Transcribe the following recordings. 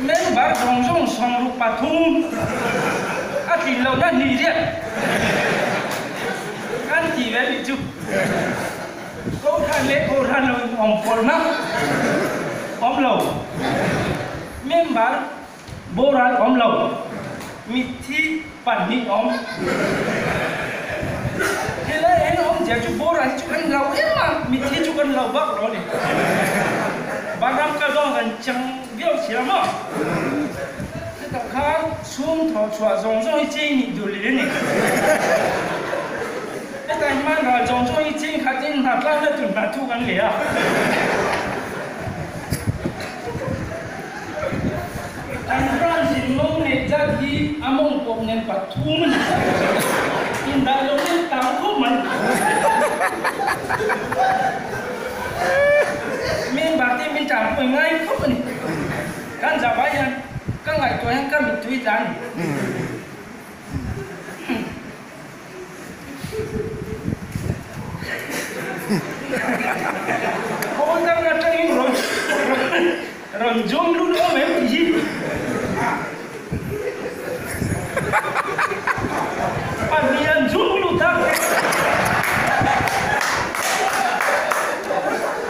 member rong rong song à thì lâu đã lo na ăn ria kan bị chụp. Bi chu lễ than le lời than lo om ông lầu. Nên bác bố ra om lầu. Mi thi, bản mi om thế là em ông giờ chụp bố ra chụp ăn lầu em mà. Mi thi chụp ăn lầu bác rồi này bà năm cái đó gần chẳng biết gì mà cái tập khác xuống thọ chùa rong rong chơi nhị đồ liền này cái tại mà là rong rong chơi khá chơi nạp ra nó tụi bà thu ăn à anh ra gì mong này ra thì among cuộc nên bà thu mình in đại lục nên tạo không mình mình bảo thì mình trả quên ngay mình kan ka midoy zany oantanatra iny ro raha mijomy lolo avy amizy amianjomy lo da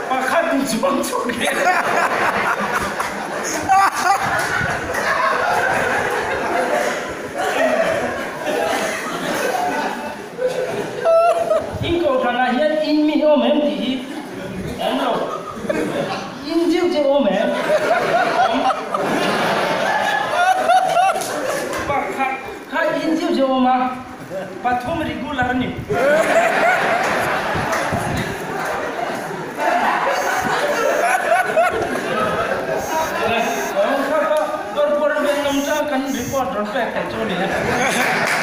pakady mijomitsoky kemanahyan in mi omem dihi emro in jiu je omem ka ka in jiu je oma patom regular ni Kan report, don't pay attention.